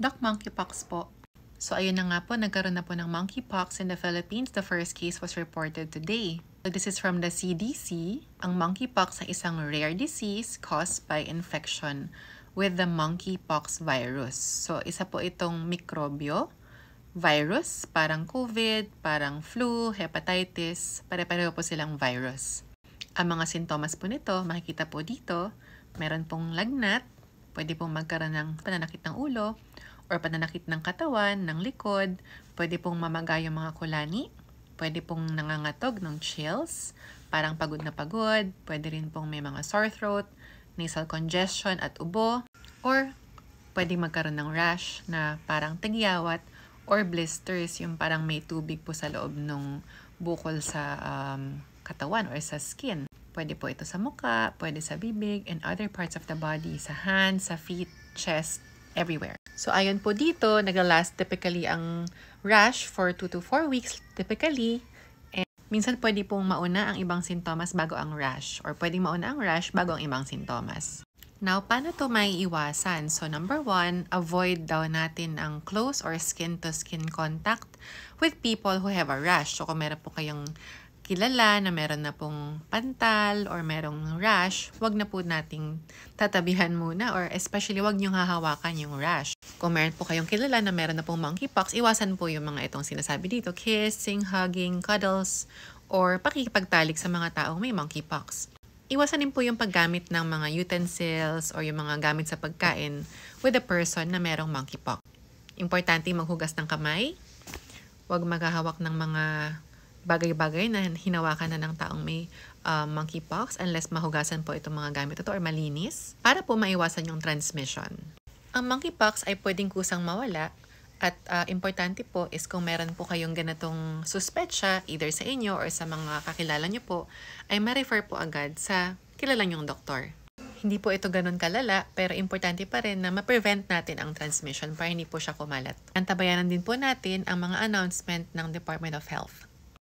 Doc, monkeypox po. So ayun na nga po, nagkaroon na po ng monkeypox in the Philippines. The first case was reported today. So this is from the CDC. Ang monkeypox ay isang rare disease caused by infection with the monkeypox virus. So isa po itong mikrobyo, virus, parang COVID, parang flu, hepatitis, pare-pareho po silang virus. Ang mga sintomas po nito, makikita po dito, meron pong lagnat, pwede pong magkaroon ng pananakit ng ulo, or pananakit ng katawan, ng likod, pwede pong mamaga yung mga kulani, pwede pong nangangatog ng chills, parang pagod na pagod, pwede rin pong may mga sore throat, nasal congestion at ubo, or pwede magkaroon ng rash na parang tagyawat or blisters, yung parang may tubig po sa loob ng bukol sa um, katawan or sa skin. Pwede po ito sa muka, pwede sa bibig, and other parts of the body, sa hands, sa feet, chest, everywhere. So, ayon po dito, naglalast typically ang rash for 2 to 4 weeks typically. And minsan pwede pong mauna ang ibang sintomas bago ang rash or pwedeng mauna ang rash bago ang ibang sintomas. Now, paano to may iwasan? So, number one, avoid daw natin ang close or skin-to-skin -skin contact with people who have a rash. So, kung meron po kayong kilala na meron na pong pantal or merong rash, wag na po nating tatabihan muna or especially wag niyong hahawakan yung rash. Kung meron po kayong kilala na meron na pong monkeypox, iwasan po yung mga itong sinasabi dito, kissing, hugging, cuddles, or pakikipagtalik sa mga taong may monkeypox. Iwasan din po yung paggamit ng mga utensils or yung mga gamit sa pagkain with a person na merong monkeypox. Importante maghugas ng kamay, huwag maghahawak ng mga bagay-bagay na hinawakan na ng taong may uh, monkeypox unless mahugasan po itong mga gamit ito or malinis para po maiwasan yung transmission. Ang monkeypox ay pwedeng kusang mawala at uh, importante po is kung meron po kayong ganitong suspetsya either sa inyo or sa mga kakilala nyo po ay ma-refer po agad sa kilala nyong doktor. Hindi po ito ganun kalala, pero importante pa rin na ma-prevent natin ang transmission para hindi po siya kumalat. Antabayanan din po natin ang mga announcement ng Department of Health.